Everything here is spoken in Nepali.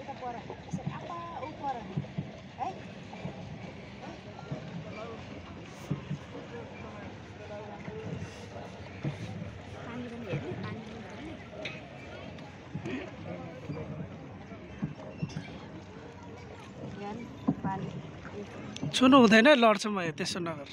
उता पर यसरी आपा ऊ पर है पानी पनि हेर्ने पानी पनि छुनु हुँदैन लड्छ म त्यसो नगर।